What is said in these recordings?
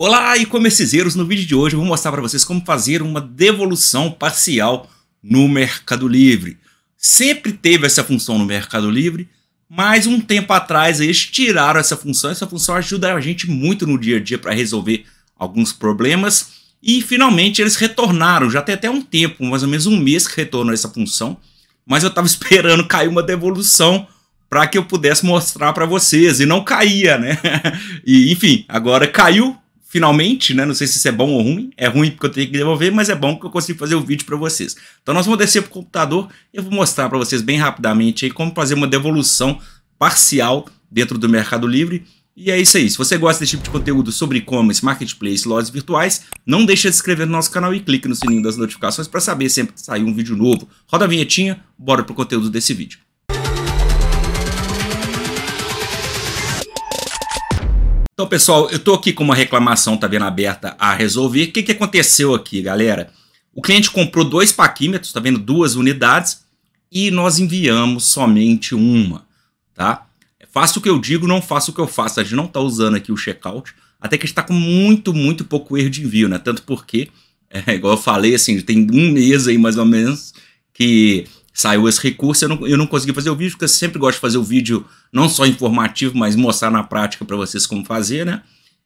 Olá, e-commercizeiros! No vídeo de hoje eu vou mostrar para vocês como fazer uma devolução parcial no Mercado Livre. Sempre teve essa função no Mercado Livre, mas um tempo atrás eles tiraram essa função. Essa função ajuda a gente muito no dia a dia para resolver alguns problemas. E finalmente eles retornaram, já tem até um tempo, mais ou menos um mês que retornou essa função. Mas eu estava esperando cair uma devolução para que eu pudesse mostrar para vocês e não caía, né? e enfim, agora caiu, finalmente, né? Não sei se isso é bom ou ruim. É ruim porque eu tenho que devolver, mas é bom porque eu consigo fazer o vídeo para vocês. Então nós vamos descer para o computador e eu vou mostrar para vocês bem rapidamente aí como fazer uma devolução parcial dentro do Mercado Livre. E é isso aí. Se você gosta desse tipo de conteúdo sobre e-commerce, marketplace, lojas virtuais, não deixe de se inscrever no nosso canal e clique no sininho das notificações para saber sempre que sair um vídeo novo. Roda a vinhetinha, bora pro conteúdo desse vídeo. Então, pessoal, eu estou aqui com uma reclamação, tá vendo, aberta a resolver. O que, que aconteceu aqui, galera? O cliente comprou dois paquímetros, tá vendo, duas unidades, e nós enviamos somente uma, tá? Faça o que eu digo, não faça o que eu faço. A gente não está usando aqui o checkout, até que está com muito, muito pouco erro de envio, né? Tanto porque, é, igual eu falei, assim, tem um mês aí mais ou menos que saiu esse recurso, eu não, eu não consegui fazer o vídeo, porque eu sempre gosto de fazer o vídeo não só informativo, mas mostrar na prática para vocês como fazer, né?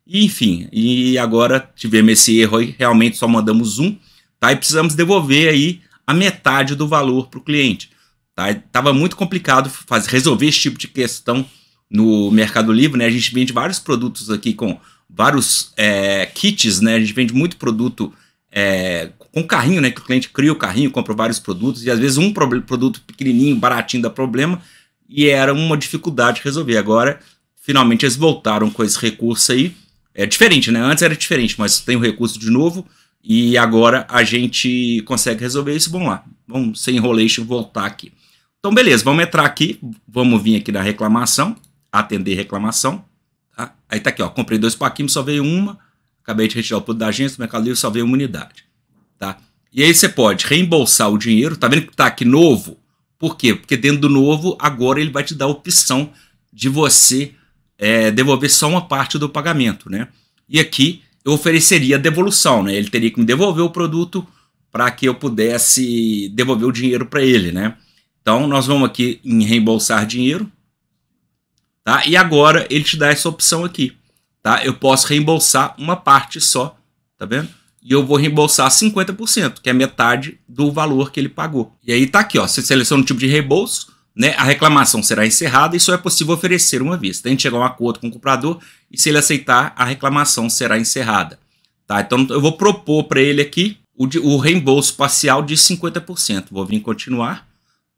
E, enfim, e agora tivemos esse erro aí, realmente só mandamos um, tá? E precisamos devolver aí a metade do valor para o cliente, tá? Tava muito complicado fazer, resolver esse tipo de questão no Mercado Livre, né? A gente vende vários produtos aqui com vários é, kits, né? A gente vende muito produto é, com carrinho, né? Que o cliente cria o carrinho, compra vários produtos, e às vezes um produto pequenininho, baratinho dá problema, e era uma dificuldade resolver. Agora, finalmente, eles voltaram com esse recurso aí. É diferente, né? Antes era diferente, mas tem o recurso de novo, e agora a gente consegue resolver isso. Vamos lá, vamos sem enrolation voltar aqui. Então, beleza, vamos entrar aqui, vamos vir aqui na reclamação, atender reclamação. Tá? Aí tá aqui, ó, comprei dois paquinhos, só veio uma, acabei de retirar o produto da agência, do Mercado Livre, só veio uma unidade tá? E aí você pode reembolsar o dinheiro, tá vendo que tá aqui novo? Por quê? Porque dentro do novo, agora ele vai te dar a opção de você é, devolver só uma parte do pagamento, né? E aqui eu ofereceria a devolução, né? Ele teria que me devolver o produto para que eu pudesse devolver o dinheiro para ele, né? Então nós vamos aqui em reembolsar dinheiro, tá? E agora ele te dá essa opção aqui, tá? Eu posso reembolsar uma parte só, tá vendo? e eu vou reembolsar 50%, que é metade do valor que ele pagou. E aí tá aqui, ó, você seleciona o tipo de reembolso, né, a reclamação será encerrada e só é possível oferecer uma vez. Tem que chegar a um acordo com o comprador e se ele aceitar, a reclamação será encerrada. Tá? Então eu vou propor para ele aqui o, de, o, reembolso parcial de 50%. Vou vir continuar.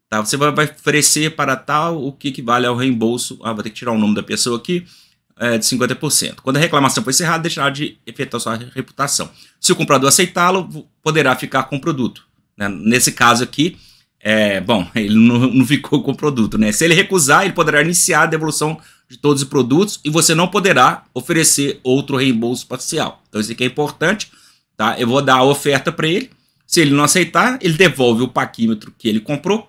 Tá? Você vai, vai oferecer para tal o que equivale ao reembolso. Ah, vou ter que tirar o nome da pessoa aqui é, de 50%. Quando a reclamação for encerrada, deixará de efetuar sua reputação. Se o comprador aceitá-lo, poderá ficar com o produto. Né? Nesse caso aqui, é, bom, ele não, não, ficou com o produto. Né? Se ele recusar, ele poderá iniciar a devolução de todos os produtos e você não poderá oferecer outro reembolso parcial. Então isso aqui é importante. Tá? Eu vou dar a oferta para ele. Se ele não aceitar, ele devolve o paquímetro que ele comprou,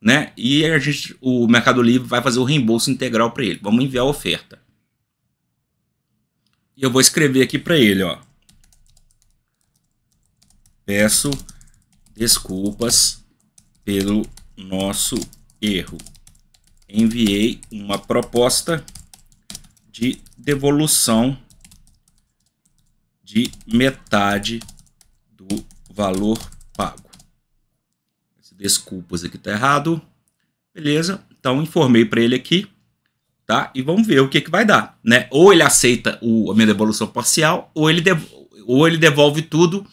né? E a gente, o Mercado Livre vai fazer o reembolso integral para ele. Vamos enviar a oferta. E eu vou escrever aqui para ele, ó. Peço desculpas pelo nosso erro. Enviei uma proposta de devolução de metade do valor pago. Desculpas aqui tá errado. Beleza? Então informei para ele aqui tá? E vamos ver o que, que vai dar, né? Ou ele aceita o, a minha devolução parcial, ou ele, ou ele devolve tudo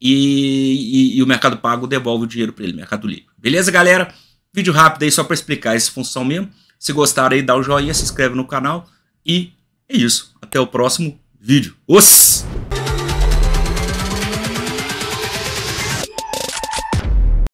e, e, e, o Mercado Pago devolve o dinheiro para ele, Mercado Livre. Beleza, galera? Vídeo rápido aí só para explicar essa função mesmo. Se gostaram aí, dá o um joinha, se inscreve no canal e é isso. Até o próximo vídeo. Os!